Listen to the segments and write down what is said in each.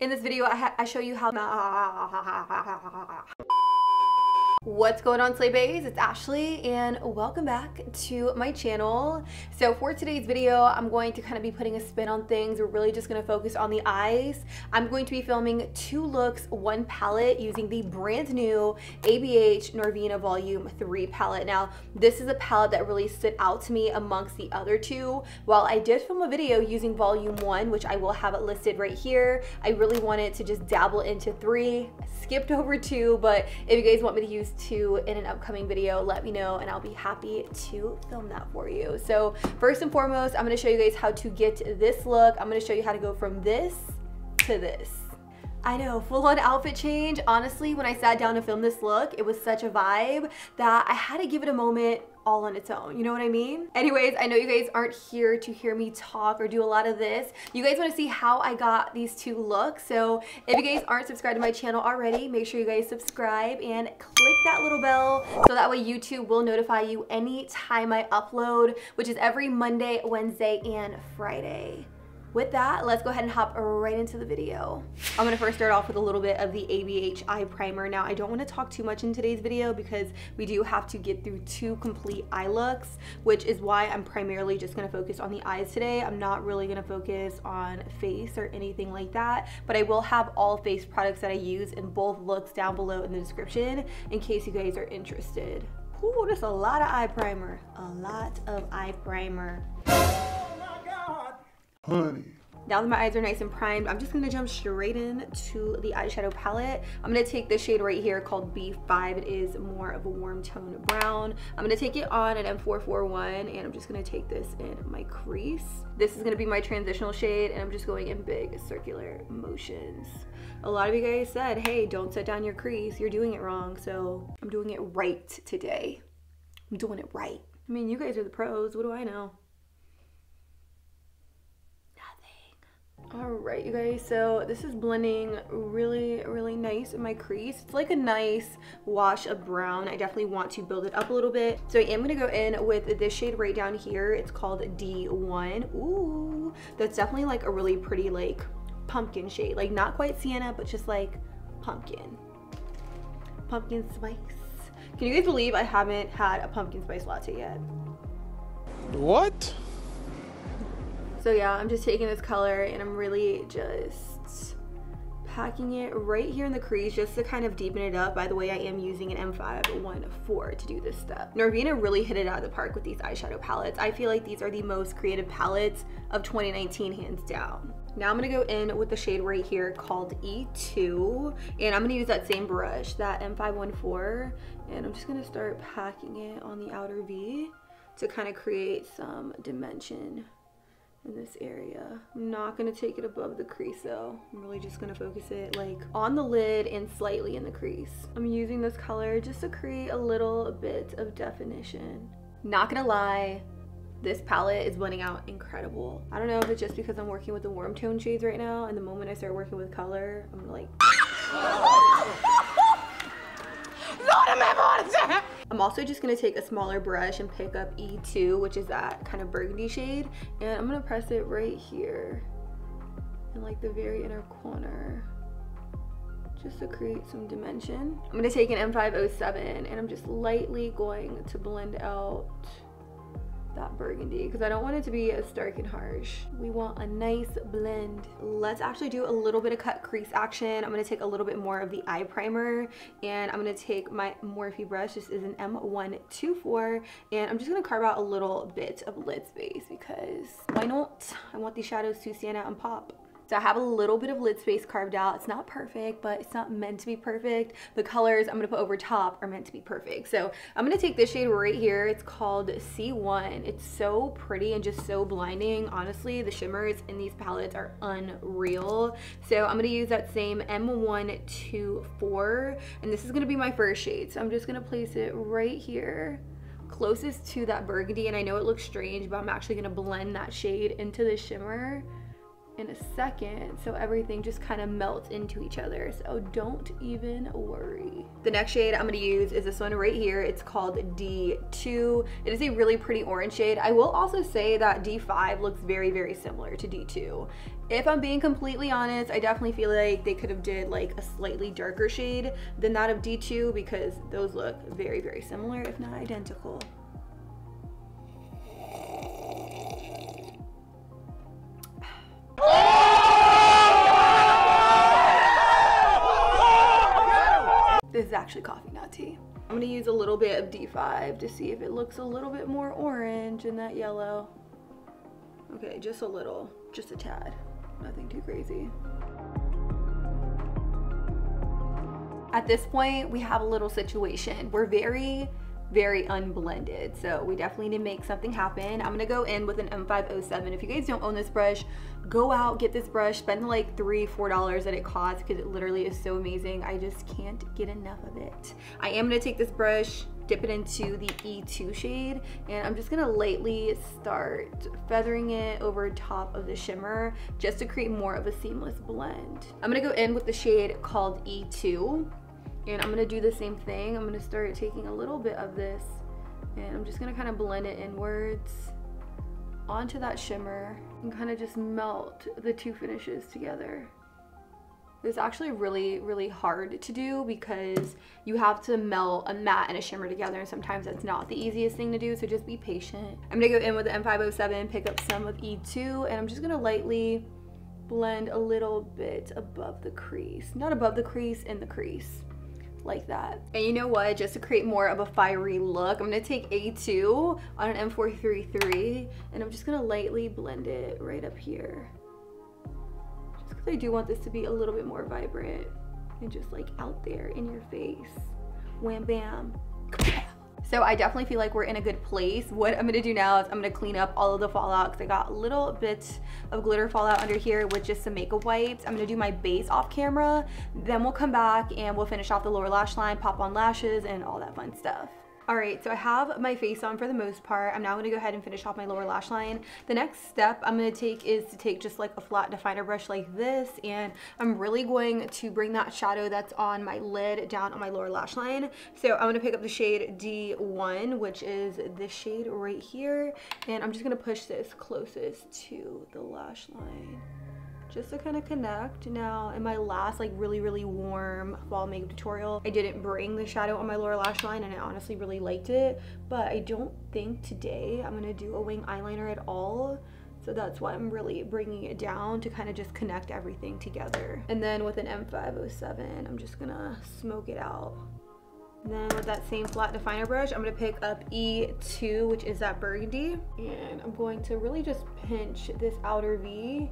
In this video, I, I show you how What's going on Slay Baes? It's Ashley and welcome back to my channel. So for today's video, I'm going to kind of be putting a spin on things. We're really just going to focus on the eyes. I'm going to be filming two looks, one palette using the brand new ABH Norvina Volume 3 palette. Now, this is a palette that really stood out to me amongst the other two. While I did film a video using Volume 1, which I will have it listed right here, I really wanted to just dabble into 3. I skipped over 2, but if you guys want me to use to in an upcoming video, let me know and I'll be happy to film that for you. So first and foremost, I'm gonna show you guys how to get this look. I'm gonna show you how to go from this to this. I know, full on outfit change. Honestly, when I sat down to film this look, it was such a vibe that I had to give it a moment all on its own. You know what I mean? Anyways, I know you guys aren't here to hear me talk or do a lot of this. You guys wanna see how I got these two looks. So if you guys aren't subscribed to my channel already, make sure you guys subscribe and click that little bell so that way YouTube will notify you anytime I upload, which is every Monday, Wednesday, and Friday with that, let's go ahead and hop right into the video. I'm gonna first start off with a little bit of the ABH eye primer. Now, I don't wanna talk too much in today's video because we do have to get through two complete eye looks, which is why I'm primarily just gonna focus on the eyes today. I'm not really gonna focus on face or anything like that, but I will have all face products that I use in both looks down below in the description in case you guys are interested. Ooh, there's a lot of eye primer. A lot of eye primer honey. Now that my eyes are nice and primed, I'm just gonna jump straight in to the eyeshadow palette. I'm gonna take this shade right here called B5. It is more of a warm tone brown. I'm gonna take it on an M441 and I'm just gonna take this in my crease. This is gonna be my transitional shade and I'm just going in big circular motions. A lot of you guys said, hey, don't set down your crease. You're doing it wrong. So I'm doing it right today. I'm doing it right. I mean, you guys are the pros. What do I know? All right you guys so this is blending really really nice in my crease. It's like a nice wash of brown. I definitely want to build it up a little bit. So i am going to go in with this shade right down here. It's called d1 Ooh, that's definitely like a really pretty like pumpkin shade. Like not quite sienna but just like pumpkin. Pumpkin spice. Can you guys believe i haven't had a pumpkin spice latte yet? What so yeah, I'm just taking this color and I'm really just packing it right here in the crease just to kind of deepen it up. By the way, I am using an M514 to do this step. Norvina really hit it out of the park with these eyeshadow palettes. I feel like these are the most creative palettes of 2019 hands down. Now I'm gonna go in with the shade right here called E2 and I'm gonna use that same brush, that M514, and I'm just gonna start packing it on the outer V to kind of create some dimension in this area. I'm not gonna take it above the crease though. I'm really just gonna focus it like on the lid and slightly in the crease. I'm using this color just to create a little bit of definition. Not gonna lie, this palette is blending out incredible. I don't know if it's just because I'm working with the warm tone shades right now and the moment I start working with color, I'm like I'm also just gonna take a smaller brush and pick up E2, which is that kind of burgundy shade, and I'm gonna press it right here in like the very inner corner just to create some dimension. I'm gonna take an M507 and I'm just lightly going to blend out that burgundy because I don't want it to be as dark and harsh. We want a nice blend. Let's actually do a little bit of cut crease action. I'm going to take a little bit more of the eye primer and I'm going to take my Morphe brush. This is an M124 and I'm just going to carve out a little bit of lid space because why not? I want these shadows to stand out and pop. So I have a little bit of lid space carved out. It's not perfect, but it's not meant to be perfect. The colors I'm gonna put over top are meant to be perfect. So I'm gonna take this shade right here. It's called C1. It's so pretty and just so blinding. Honestly, the shimmers in these palettes are unreal. So I'm gonna use that same M124, and this is gonna be my first shade. So I'm just gonna place it right here closest to that burgundy and I know it looks strange but I'm actually to blend that shade into the shimmer in a second so everything just kind of melts into each other. So don't even worry. The next shade i'm going to use is this one right here. It's called d2 it is a really pretty orange shade. I will also say that d5 looks very very similar to d2 if i'm being completely honest i definitely feel like they could have did like a slightly darker shade than that of d2 because those look very very similar if not identical actually coffee, not tea. I'm gonna use a little bit of D5 to see if it looks a little bit more orange in that yellow. Okay, just a little, just a tad. Nothing too crazy. At this point, we have a little situation. We're very very unblended. So we definitely need to make something happen. I'm gonna go in with an M507. If you guys don't own this brush, go out, get this brush, spend like three, four dollars that it costs because it literally is so amazing. I just can't get enough of it. I am gonna take this brush, dip it into the E2 shade, and I'm just gonna lightly start feathering it over top of the shimmer just to create more of a seamless blend. I'm gonna go in with the shade called E2 and I'm gonna do the same thing. I'm gonna start taking a little bit of this and I'm just gonna kind of blend it inwards onto that shimmer and kind of just melt the two finishes together. It's actually really, really hard to do because you have to melt a matte and a shimmer together and sometimes that's not the easiest thing to do, so just be patient. I'm gonna go in with the M507, pick up some of E2, and I'm just gonna lightly blend a little bit above the crease. Not above the crease, in the crease like that. And you know what, just to create more of a fiery look, I'm gonna take A2 on an M433 and I'm just gonna lightly blend it right up here. Just because I do want this to be a little bit more vibrant and just like out there in your face. Wham bam. So I definitely feel like we're in a good place. What I'm gonna do now is I'm gonna clean up all of the fallout because I got a little bit of glitter fallout under here with just some makeup wipes. I'm gonna do my base off camera. Then we'll come back and we'll finish off the lower lash line, pop on lashes and all that fun stuff. All right, so I have my face on for the most part. I'm now gonna go ahead and finish off my lower lash line. The next step I'm gonna take is to take just like a flat definer brush like this, and I'm really going to bring that shadow that's on my lid down on my lower lash line. So I'm gonna pick up the shade D1, which is this shade right here, and I'm just gonna push this closest to the lash line just to kind of connect. Now, in my last like really, really warm fall makeup tutorial, I didn't bring the shadow on my lower lash line and I honestly really liked it, but I don't think today I'm gonna do a wing eyeliner at all. So that's why I'm really bringing it down to kind of just connect everything together. And then with an M507, I'm just gonna smoke it out. And then with that same flat definer brush, I'm gonna pick up E2, which is that burgundy. And I'm going to really just pinch this outer V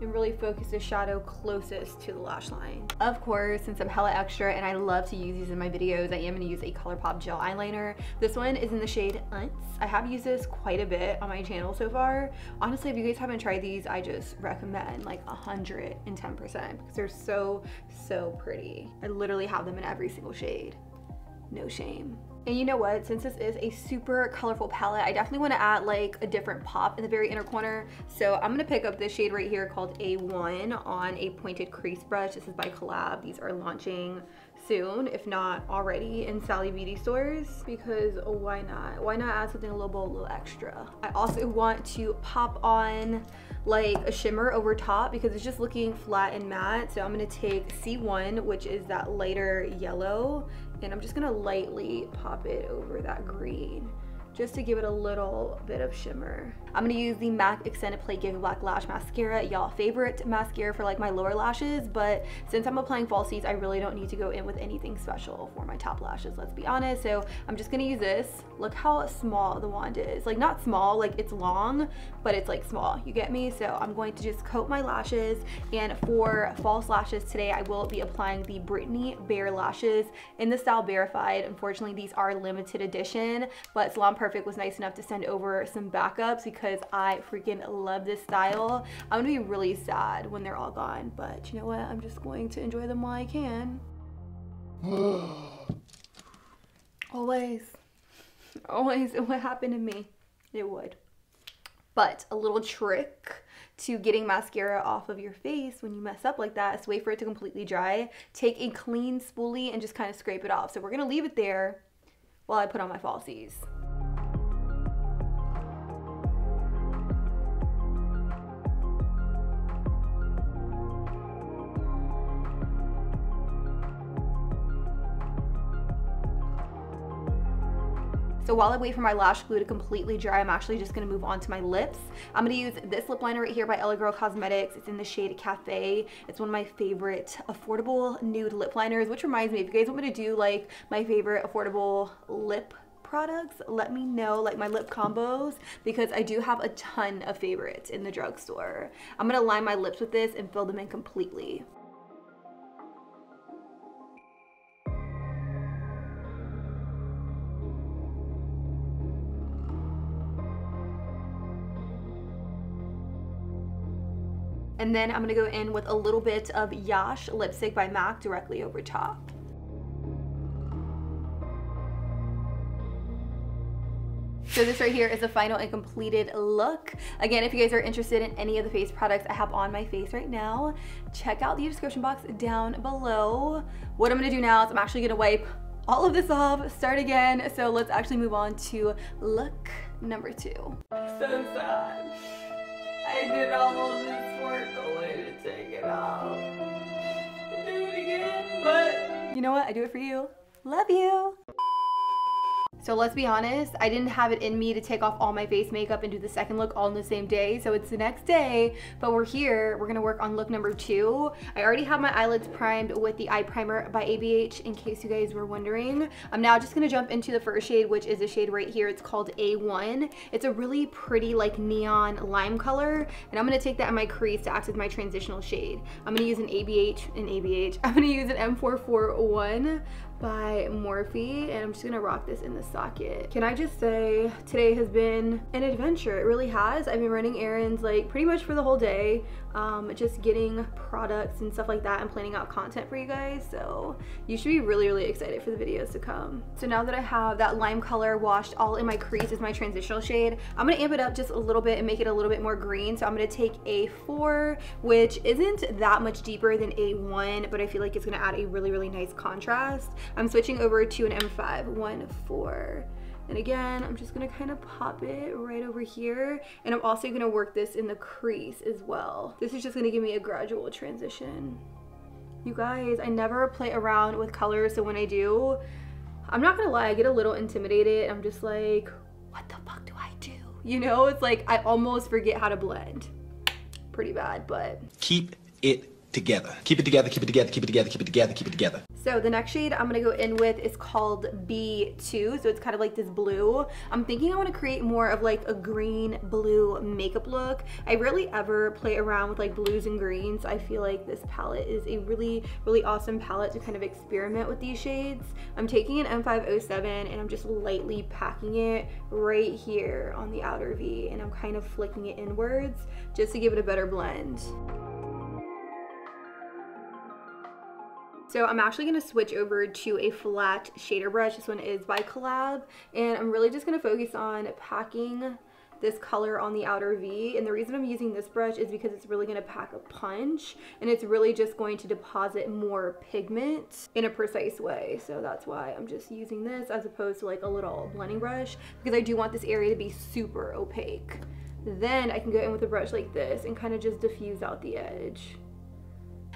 and really focus the shadow closest to the lash line. Of course, since I'm hella extra and I love to use these in my videos, I am gonna use a ColourPop gel eyeliner. This one is in the shade Unce. I have used this quite a bit on my channel so far. Honestly, if you guys haven't tried these, I just recommend like 110% because they're so, so pretty. I literally have them in every single shade. No shame. And you know what, since this is a super colorful palette, I definitely wanna add like a different pop in the very inner corner. So I'm gonna pick up this shade right here called A1 on a pointed crease brush. This is by Collab. These are launching soon, if not already, in Sally Beauty stores because why not? Why not add something a little, a little extra? I also want to pop on like a shimmer over top because it's just looking flat and matte. So I'm gonna take C1, which is that lighter yellow, and I'm just gonna lightly pop it over that green just to give it a little bit of shimmer. I'm gonna use the MAC Extended Play Giga Black Lash Mascara, y'all favorite mascara for like my lower lashes, but since I'm applying falsies, I really don't need to go in with anything special for my top lashes, let's be honest. So I'm just gonna use this. Look how small the wand is. Like not small, like it's long, but it's like small, you get me? So I'm going to just coat my lashes and for false lashes today, I will be applying the Brittany Bare lashes in the style Verified. Unfortunately, these are limited edition, but Salon Perfect was nice enough to send over some backups because I freaking love this style. I'm gonna be really sad when they're all gone, but you know what? I'm just going to enjoy them while I can. always, always, it would happen to me. It would. But a little trick to getting mascara off of your face when you mess up like that is wait for it to completely dry. Take a clean spoolie and just kind of scrape it off. So we're gonna leave it there while I put on my falsies. So while I wait for my lash glue to completely dry, I'm actually just gonna move on to my lips. I'm gonna use this lip liner right here by LA Girl Cosmetics. It's in the shade Cafe. It's one of my favorite affordable nude lip liners, which reminds me, if you guys want me to do like my favorite affordable lip products, let me know, like my lip combos, because I do have a ton of favorites in the drugstore. I'm gonna line my lips with this and fill them in completely. And then I'm gonna go in with a little bit of Yash lipstick by MAC directly over top. So this right here is the final and completed look. Again, if you guys are interested in any of the face products I have on my face right now, check out the description box down below. What I'm gonna do now is I'm actually gonna wipe all of this off, start again. So let's actually move on to look number two. So sad. I did all of this work only to take it off. Do it again, but you know what? I do it for you. Love you. So let's be honest, I didn't have it in me to take off all my face makeup and do the second look all in the same day. So it's the next day, but we're here. We're gonna work on look number two. I already have my eyelids primed with the eye primer by ABH in case you guys were wondering. I'm now just gonna jump into the first shade, which is a shade right here. It's called A1. It's a really pretty like neon lime color. And I'm gonna take that in my crease to act as my transitional shade. I'm gonna use an ABH, an ABH. I'm gonna use an M441 by Morphe and I'm just gonna rock this in the socket. Can I just say today has been an adventure. It really has. I've been running errands like pretty much for the whole day um, just getting products and stuff like that and planning out content for you guys. So you should be really, really excited for the videos to come. So now that I have that lime color washed all in my crease as my transitional shade, I'm gonna amp it up just a little bit and make it a little bit more green. So I'm gonna take A4, which isn't that much deeper than A1, but I feel like it's gonna add a really, really nice contrast. I'm switching over to an M5, 1, 4. And again, I'm just gonna kind of pop it right over here. And I'm also gonna work this in the crease as well. This is just gonna give me a gradual transition. You guys, I never play around with colors, so when I do, I'm not gonna lie, I get a little intimidated. I'm just like, what the fuck do I do? You know, it's like I almost forget how to blend. Pretty bad, but. Keep it together. Keep it together, keep it together, keep it together, keep it together, keep it together. So the next shade I'm gonna go in with is called B2. So it's kind of like this blue. I'm thinking I wanna create more of like a green blue makeup look. I rarely ever play around with like blues and greens. I feel like this palette is a really, really awesome palette to kind of experiment with these shades. I'm taking an M507 and I'm just lightly packing it right here on the outer V and I'm kind of flicking it inwards just to give it a better blend. So I'm actually going to switch over to a flat shader brush. This one is by Collab. And I'm really just going to focus on packing this color on the outer V. And the reason I'm using this brush is because it's really going to pack a punch. And it's really just going to deposit more pigment in a precise way. So that's why I'm just using this as opposed to like a little blending brush. Because I do want this area to be super opaque. Then I can go in with a brush like this and kind of just diffuse out the edge.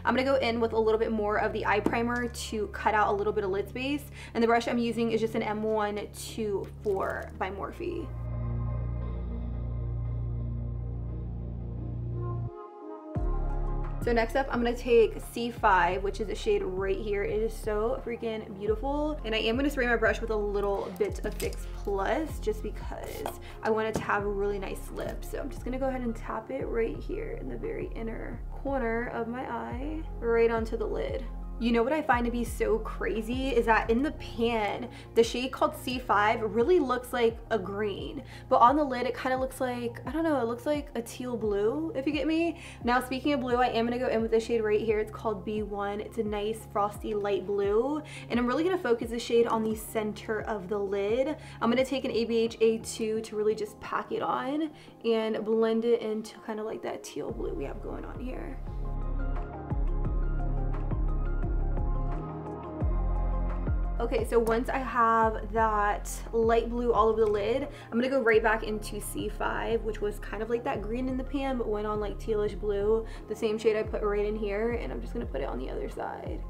I'm gonna go in with a little bit more of the eye primer to cut out a little bit of lid space. And the brush I'm using is just an M124 by Morphe. So next up, I'm gonna take C5, which is a shade right here. It is so freaking beautiful. And I am gonna spray my brush with a little bit of Fix Plus just because I want it to have a really nice lip. So I'm just gonna go ahead and tap it right here in the very inner corner of my eye, right onto the lid. You know what I find to be so crazy is that in the pan, the shade called C5 really looks like a green, but on the lid it kind of looks like, I don't know, it looks like a teal blue, if you get me. Now speaking of blue, I am gonna go in with this shade right here. It's called B1. It's a nice frosty light blue, and I'm really gonna focus the shade on the center of the lid. I'm gonna take an ABH A2 to really just pack it on and blend it into kind of like that teal blue we have going on here. Okay, so once I have that light blue all over the lid, I'm gonna go right back into C5, which was kind of like that green in the pan, but went on like tealish blue, the same shade I put right in here, and I'm just gonna put it on the other side.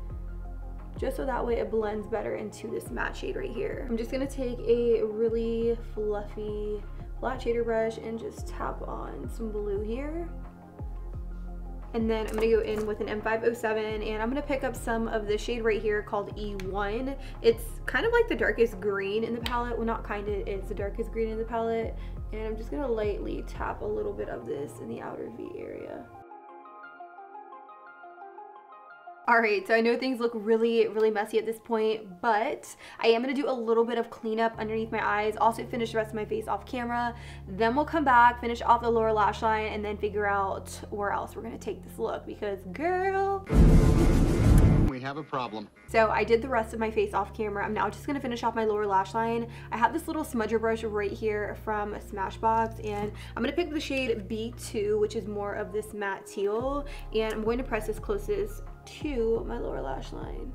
Just so that way it blends better into this matte shade right here. I'm just gonna take a really fluffy flat shader brush and just tap on some blue here. And then I'm gonna go in with an M507 and I'm gonna pick up some of the shade right here called E1. It's kind of like the darkest green in the palette. Well, not kind of, it's the darkest green in the palette. And I'm just gonna lightly tap a little bit of this in the outer V area. All right, so I know things look really, really messy at this point, but I am gonna do a little bit of cleanup underneath my eyes, also finish the rest of my face off camera. Then we'll come back, finish off the lower lash line, and then figure out where else we're gonna take this look because girl, We have a problem. so I did the rest of my face off camera. I'm now just gonna finish off my lower lash line. I have this little smudger brush right here from Smashbox and I'm gonna pick the shade B2, which is more of this matte teal. And I'm going to press this closest to my lower lash line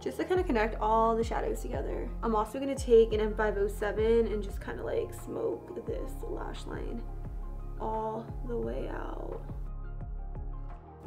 just to kind of connect all the shadows together. I'm also gonna take an M507 and just kind of like smoke this lash line all the way out.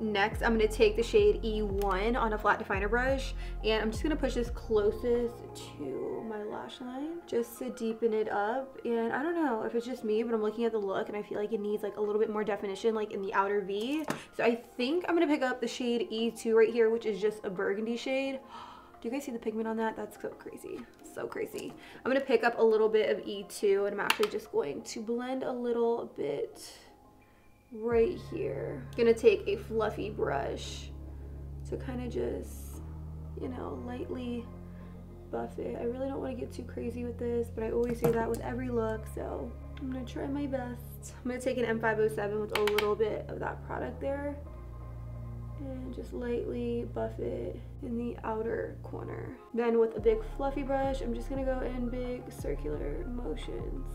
Next, I'm gonna take the shade E1 on a flat definer brush and I'm just gonna push this closest to my lash line just to deepen it up. And I don't know if it's just me, but I'm looking at the look and I feel like it needs like a little bit more definition like in the outer V. So I think I'm gonna pick up the shade E2 right here, which is just a burgundy shade. Do you guys see the pigment on that? That's so crazy, so crazy. I'm gonna pick up a little bit of E2 and I'm actually just going to blend a little bit right here. Gonna take a fluffy brush to kind of just, you know, lightly buff it. I really don't want to get too crazy with this, but I always say that with every look, so I'm gonna try my best. I'm gonna take an M507 with a little bit of that product there and just lightly buff it in the outer corner. Then with a big fluffy brush, I'm just gonna go in big circular motions.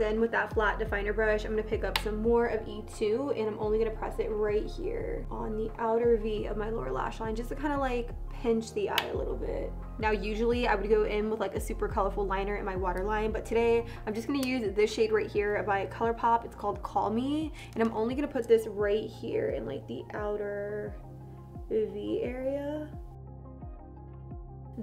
Then with that flat definer brush, I'm gonna pick up some more of E2 and I'm only gonna press it right here on the outer V of my lower lash line just to kind of like pinch the eye a little bit. Now usually I would go in with like a super colorful liner in my waterline, but today I'm just gonna use this shade right here by ColourPop. It's called Call Me, and I'm only gonna put this right here in like the outer V area.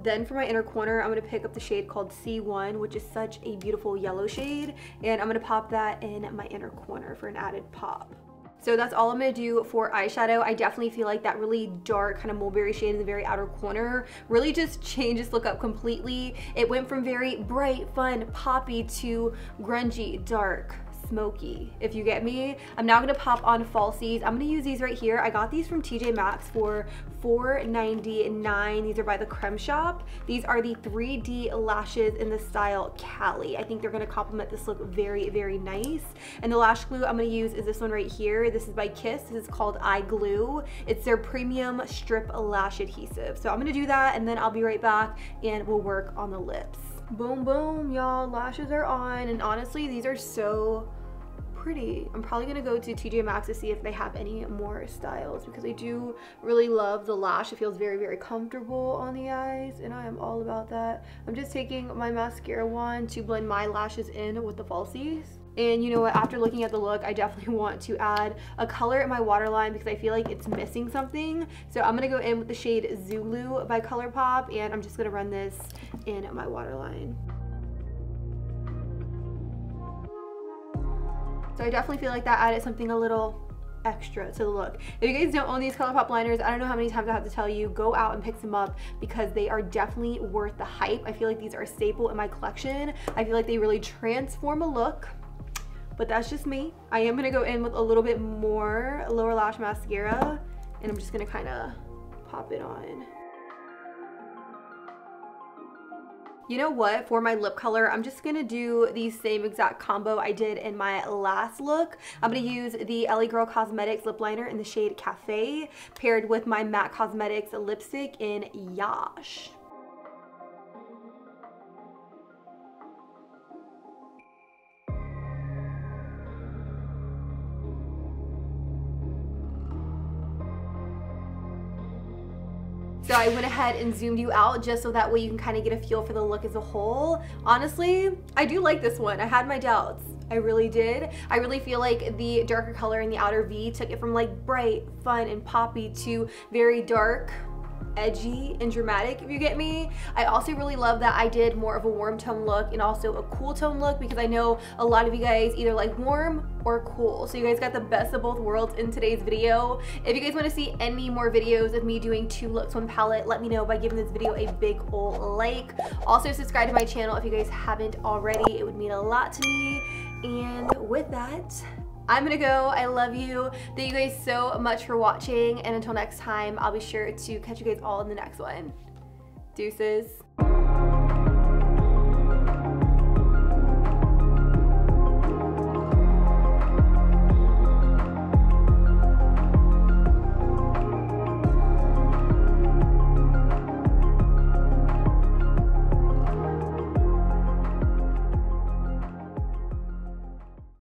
Then for my inner corner, I'm gonna pick up the shade called C1, which is such a beautiful yellow shade. And I'm gonna pop that in my inner corner for an added pop. So that's all I'm gonna do for eyeshadow. I definitely feel like that really dark kind of mulberry shade in the very outer corner really just changed this look up completely. It went from very bright, fun, poppy to grungy, dark, smoky, if you get me. I'm now gonna pop on falsies. I'm gonna use these right here. I got these from TJ Maxx for $4.99. These are by the Creme Shop. These are the 3D lashes in the style Cali. I think they're gonna complement this look very, very nice. And the lash glue I'm gonna use is this one right here. This is by Kiss. This is called Eye Glue. It's their premium strip lash adhesive. So I'm gonna do that and then I'll be right back and we'll work on the lips. Boom, boom, y'all. Lashes are on. And honestly, these are so pretty. I'm probably gonna go to TJ Maxx to see if they have any more styles because I do really love the lash. It feels very, very comfortable on the eyes and I am all about that. I'm just taking my mascara wand to blend my lashes in with the falsies. And you know what, after looking at the look, I definitely want to add a color in my waterline because I feel like it's missing something. So I'm gonna go in with the shade Zulu by ColourPop and I'm just gonna run this in my waterline. So I definitely feel like that added something a little extra to the look. If you guys don't own these ColourPop liners, I don't know how many times I have to tell you, go out and pick some up because they are definitely worth the hype. I feel like these are a staple in my collection. I feel like they really transform a look but that's just me. I am gonna go in with a little bit more lower lash mascara and I'm just gonna kind of pop it on. You know what? For my lip color, I'm just gonna do the same exact combo I did in my last look. I'm gonna use the LA Girl Cosmetics lip liner in the shade Cafe paired with my MAC Cosmetics lipstick in Yash. So I went ahead and zoomed you out just so that way you can kind of get a feel for the look as a whole. Honestly, I do like this one. I had my doubts. I really did. I really feel like the darker color in the outer V took it from like bright, fun, and poppy to very dark, edgy and dramatic if you get me. I also really love that I did more of a warm tone look and also a cool tone look because I know a lot of you guys either like warm or cool. So you guys got the best of both worlds in today's video. If you guys want to see any more videos of me doing two looks, one palette, let me know by giving this video a big ol' like. Also subscribe to my channel if you guys haven't already. It would mean a lot to me. And with that, I'm gonna go. I love you. Thank you guys so much for watching. And until next time, I'll be sure to catch you guys all in the next one. Deuces.